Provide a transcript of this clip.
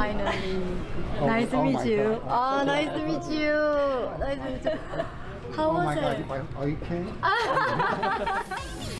finally. Oh, nice, oh to meet you. Oh, nice to meet you. Nice to meet you. How was it? God, you kidding?